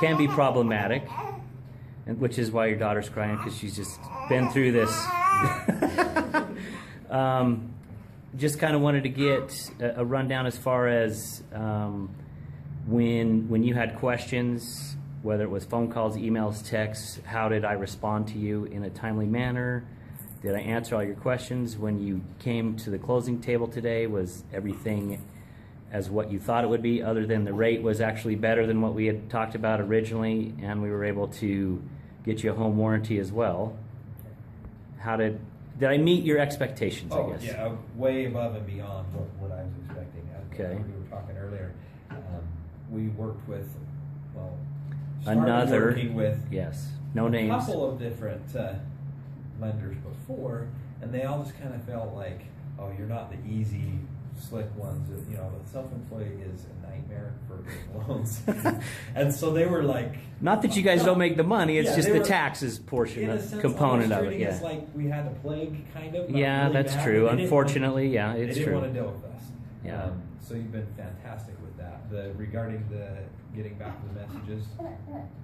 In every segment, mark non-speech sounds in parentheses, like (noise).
can be problematic, and which is why your daughter's crying because she's just been through this. (laughs) um, just kind of wanted to get a, a rundown as far as um, when when you had questions, whether it was phone calls, emails, texts. How did I respond to you in a timely manner? Did I answer all your questions when you came to the closing table today? Was everything as what you thought it would be, other than the rate was actually better than what we had talked about originally, and we were able to get you a home warranty as well? How did did I meet your expectations? Oh, I guess. yeah, way above and beyond what, what I was expecting. As Okay. We were talking earlier. Um, we worked with, well, Another- working with Yes. No names a couple of different uh, lenders before, and they all just kind of felt like, oh, you're not the easy, slick ones. You know, the self-employed is a nightmare for (laughs) loans, (laughs) and so they were like, Not that you guys don't make the money; it's Yeah, just the were- taxes portion, of, sense, component of it. Yeah. us like we had a plague, kind of. Yeah, really that's bad, true. but they didn't want- Unfortunately, yeah, it's they didn't true. want to deal with us. Yeah. Um, so you've been fantastic with that. The regarding the getting back to the messages,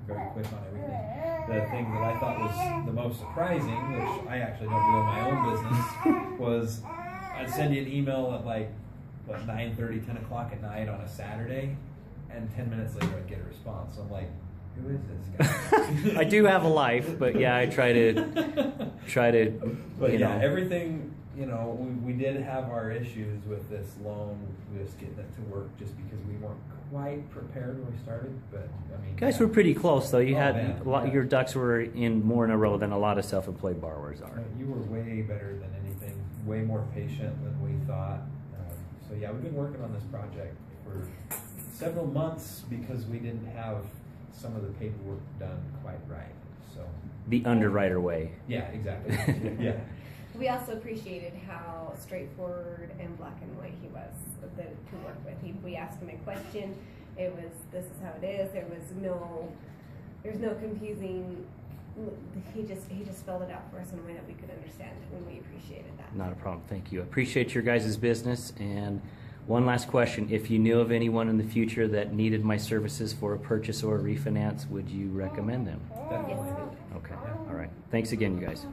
very quick on everything. The thing that I thought was the most surprising, which I actually don't do in my own business, was I'd send you an email at like what 9 10 o'clock at night on a Saturday, and ten minutes later I'd get a response. I'm like, who is this guy? (laughs) I do have a life, but yeah, I try to (laughs) try to. But you yeah, know, everything, you know, we, we did have our issues with this loan, just getting it to work just because we weren't quite prepared when we started, but I mean. you guys were pretty close though. You Oh, had man, a lot. yeah. Your ducks were in more in a row than a lot of self-employed borrowers are. You were way better than anything, way more patient than we thought. So yeah, we've been working on this project for several months because we didn't have some of the paperwork done quite right, so. The underwriter way. Yeah, exactly, (laughs) yeah. We also appreciated how straightforward and black and white he was the, to work with. He, we asked him a question. It was this is how it is. There was no there's no confusing. He just he just spelled it out for us in a way that we could understand, and we appreciated that. Not a problem. Thank you. I Appreciate your guys' business. And one last question: If you knew of anyone in the future that needed my services for a purchase or a refinance, would you recommend them? Definitely. Okay. All right. Thanks again, you guys.